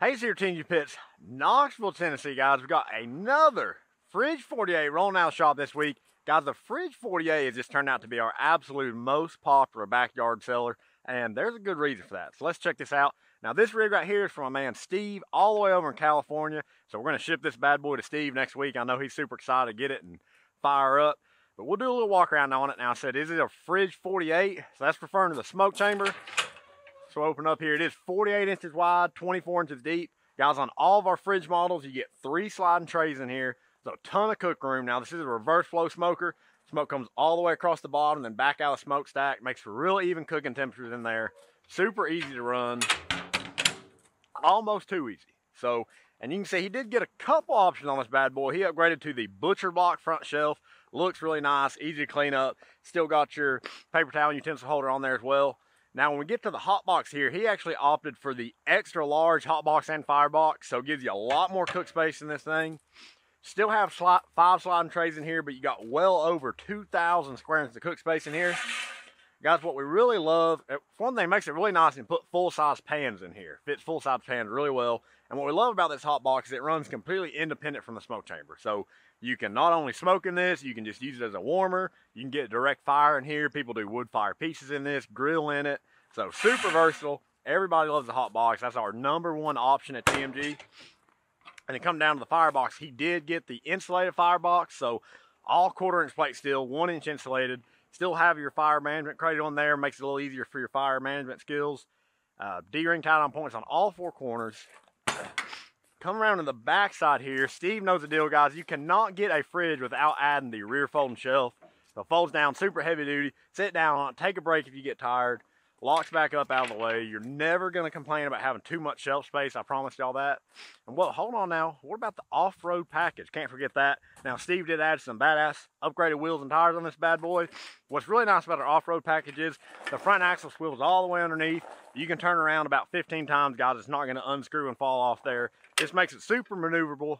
Hayes here, TMG Pits, Knoxville, Tennessee, guys. We've got another Fridge 48 rolling out shop this week. Guys, the Fridge 48 has just turned out to be our absolute most popular backyard seller, and there's a good reason for that. So let's check this out. Now, this rig right here is from my man Steve, all the way over in California. So we're going to ship this bad boy to Steve next week. I know he's super excited to get it and fire up. But we'll do a little walk around on it. Now, I said, is it a Fridge 48? So that's referring to the smoke chamber. So open up here. It is 48 inches wide, 24 inches deep. Guys, on all of our fridge models, you get three sliding trays in here. There's a ton of cook room. Now, this is a reverse flow smoker. Smoke comes all the way across the bottom, then back out of the smokestack. Makes for real even cooking temperatures in there. Super easy to run. Almost too easy. So, and you can see he did get a couple options on this bad boy. He upgraded to the butcher block front shelf. Looks really nice, easy to clean up. Still got your paper towel and utensil holder on there as well. Now, when we get to the hot box here, he actually opted for the extra large hot box and firebox, so it gives you a lot more cook space in this thing. Still have five sliding trays in here, but you got well over 2,000 square inches of cook space in here. Guys, what we really love, uh, one thing makes it really nice and put full-size pans in here. Fits full-size pans really well. And what we love about this hot box is it runs completely independent from the smoke chamber. So you can not only smoke in this, you can just use it as a warmer. You can get direct fire in here. People do wood fire pieces in this, grill in it. So super versatile. Everybody loves the hot box. That's our number one option at TMG. And then come down to the firebox. He did get the insulated firebox. So all quarter inch plate steel, one inch insulated. Still have your fire management crate on there. Makes it a little easier for your fire management skills. Uh, D-ring tie-down points on all four corners. Come around to the back side here. Steve knows the deal, guys. You cannot get a fridge without adding the rear folding shelf. So it folds down super heavy duty. Sit down on it. Take a break if you get tired locks back up out of the way. You're never going to complain about having too much shelf space. I promised y'all that. And well, hold on now. What about the off-road package? Can't forget that. Now, Steve did add some badass upgraded wheels and tires on this bad boy. What's really nice about our off-road package is the front axle swivels all the way underneath. You can turn around about 15 times, guys. It's not going to unscrew and fall off there. This makes it super maneuverable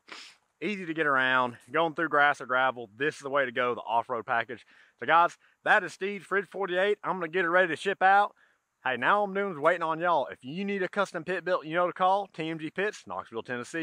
easy to get around, going through grass or gravel. This is the way to go, the off-road package. So guys, that is Steve's Fridge 48. I'm gonna get it ready to ship out. Hey, now I'm doing is waiting on y'all. If you need a custom pit built, you know to call TMG Pits, Knoxville, Tennessee.